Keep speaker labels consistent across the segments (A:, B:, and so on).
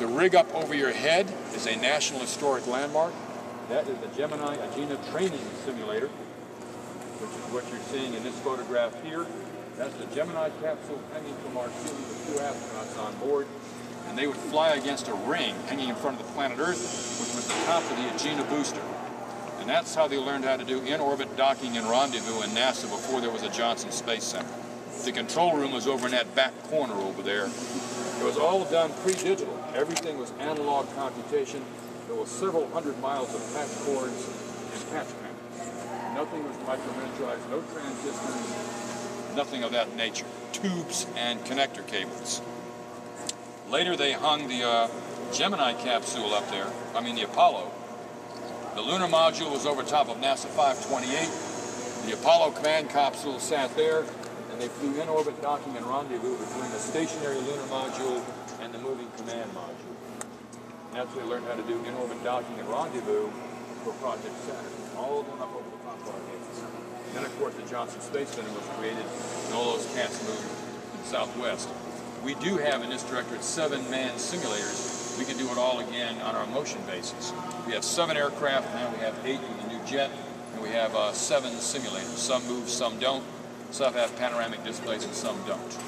A: The rig up over your head is a National Historic Landmark. That is the Gemini Agena Training Simulator, which is what you're seeing in this photograph here. That's the Gemini capsule hanging from our ceiling with two astronauts on board. And they would fly against a ring hanging in front of the planet Earth, which was the top of the Agena booster. And that's how they learned how to do in-orbit docking and rendezvous in NASA before there was a Johnson Space Center. The control room was over in that back corner over there. It was all done pre-digital. Everything was analog computation. There was several hundred miles of patch cords and patch panels. Nothing was microminiaturized, no transistors, nothing of that nature. Tubes and connector cables. Later they hung the uh, Gemini capsule up there, I mean the Apollo. The lunar module was over top of NASA 528. The Apollo command capsule sat there, and they flew in-orbit docking and rendezvous between the stationary lunar module and the moving command module. And that's where they learned how to do in-orbit docking and rendezvous for Project Saturn, all done up over the top of our heads. Then, of course, the Johnson Space Center was created, and all those cats moved southwest. We do have in this directorate seven manned simulators. We can do it all again on our motion basis. We have seven aircraft, now we have eight with the new jet, and we have uh, seven simulators. Some move, some don't. Some have panoramic displays and some don't.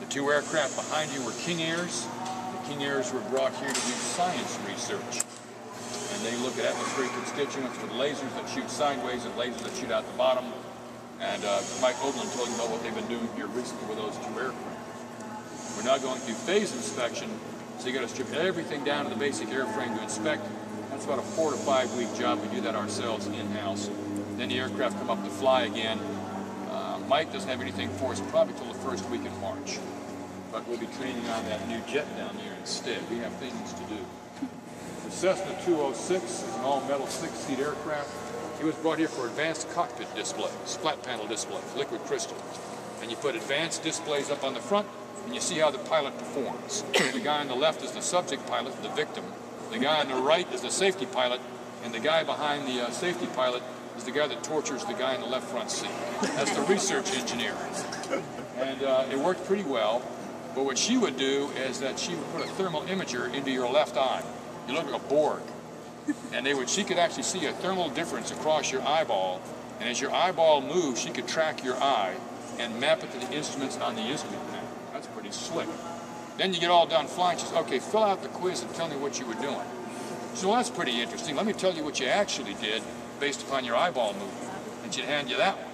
A: The two aircraft behind you were King Airs. The King Airs were brought here to do science research. And they look at atmospheric constituents with lasers that shoot sideways and lasers that shoot out the bottom. And uh, Mike Oberlin told you about what they've been doing here recently with those two aircraft. We're now going through phase inspection, so you got to strip everything down to the basic airframe to inspect. That's about a four to five week job. We do that ourselves in-house. Then the aircraft come up to fly again, Mike doesn't have anything for us probably till the first week in March. But we'll be training on that new jet down there instead. We have things to do. The Cessna 206 is an all-metal six-seat aircraft. It was brought here for advanced cockpit displays, flat panel displays, liquid crystal. And you put advanced displays up on the front, and you see how the pilot performs. the guy on the left is the subject pilot, the victim. The guy on the right is the safety pilot, and the guy behind the uh, safety pilot is the guy that tortures the guy in the left front seat. That's the research engineer. And uh, it worked pretty well. But what she would do is that she would put a thermal imager into your left eye. You look like a Borg. And they would, she could actually see a thermal difference across your eyeball. And as your eyeball moves, she could track your eye and map it to the instruments on the instrument panel. That's pretty slick. Then you get all done flying. She says, okay, fill out the quiz and tell me what you were doing. So that's pretty interesting. Let me tell you what you actually did based upon your eyeball movement. And she'd hand you that one.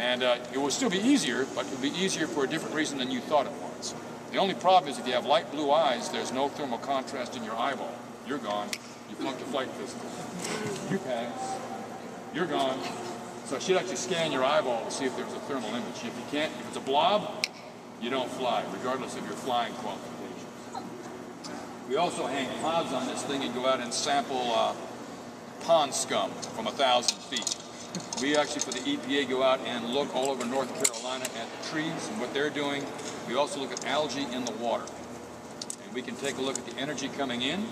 A: And uh, it will still be easier, but it will be easier for a different reason than you thought it was. The only problem is if you have light blue eyes, there's no thermal contrast in your eyeball. You're gone. You flunked the flight physical. You pass. You're gone. So she'd actually scan your eyeball to see if there's a thermal image. If you can't, if it's a blob, you don't fly, regardless of your flying qualifications. We also hang clouds on this thing and go out and sample uh, pond scum from a thousand feet. We actually, for the EPA, go out and look all over North Carolina at the trees and what they're doing. We also look at algae in the water. And we can take a look at the energy coming in,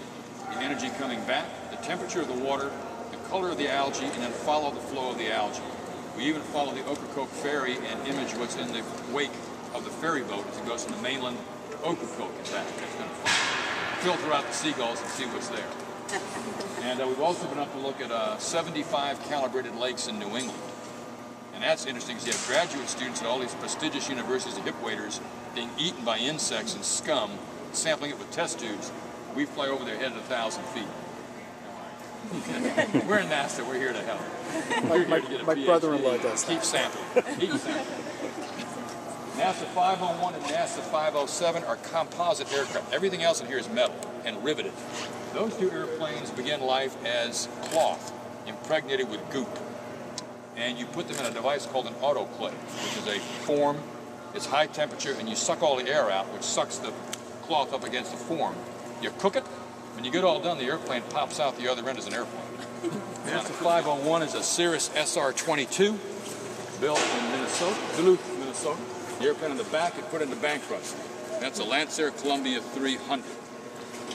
A: the energy coming back, the temperature of the water, the color of the algae, and then follow the flow of the algae. We even follow the Ocracoke ferry and image what's in the wake of the ferry boat as it goes from the mainland to Ocracoke. It's going to filter out the seagulls and see what's there. And uh, we've also been up to look at uh, 75 calibrated lakes in New England. And that's interesting because you have graduate students at all these prestigious universities of hip waders being eaten by insects and scum, sampling it with test tubes. We fly over their head at a thousand feet. we're in NASA. We're here to help.
B: My, my, my brother-in-law does
A: Keep sampling. Keep sampling. NASA 501 and NASA 507 are composite aircraft. Everything else in here is metal and riveted. Those two airplanes begin life as cloth impregnated with goop. And you put them in a device called an autoclave, which is a form, it's high temperature, and you suck all the air out, which sucks the cloth up against the form. You cook it, when you get all done, the airplane pops out the other end as an airplane. NASA 501 is a Cirrus SR-22, built in Minnesota, Duluth, Minnesota. The airplane in the back, it put into bankruptcy. That's a Lancair Columbia 300.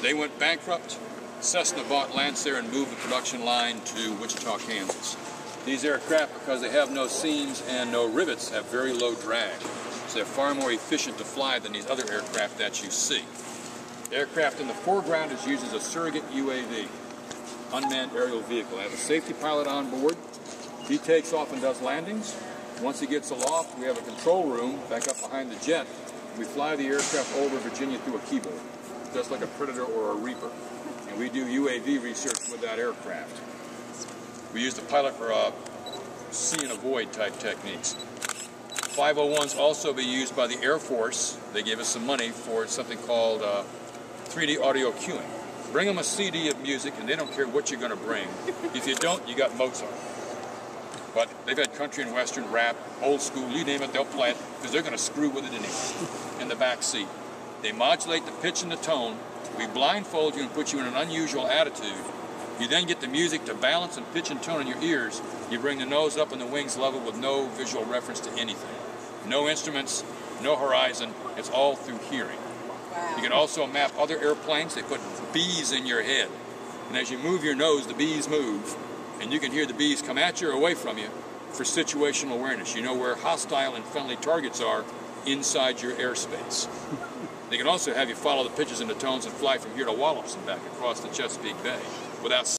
A: They went bankrupt. Cessna bought Lancair and moved the production line to Wichita, Kansas. These aircraft, because they have no seams and no rivets, have very low drag. So they're far more efficient to fly than these other aircraft that you see. Aircraft in the foreground is used as a surrogate UAV, unmanned aerial vehicle. I have a safety pilot on board. He takes off and does landings. Once he gets aloft, we have a control room back up behind the jet. We fly the aircraft over Virginia through a keyboard, just like a Predator or a Reaper. And we do UAV research with that aircraft. We use the pilot for uh, see and avoid type techniques. 501s also be used by the Air Force. They gave us some money for something called uh, 3D audio cueing. Bring them a CD of music and they don't care what you're going to bring. If you don't, you got Mozart. But they've had country and western, rap, old school, you name it, they'll play it because they're going to screw with it anyway in the back seat. They modulate the pitch and the tone. We blindfold you and put you in an unusual attitude. You then get the music to balance and pitch and tone in your ears. You bring the nose up and the wings level with no visual reference to anything. No instruments, no horizon. It's all through hearing.
C: Wow.
A: You can also map other airplanes. They put bees in your head. And as you move your nose, the bees move. And you can hear the bees come at you or away from you for situational awareness. You know where hostile and friendly targets are inside your airspace. They can also have you follow the pitches and the tones and fly from here to Wallops and back across the Chesapeake Bay without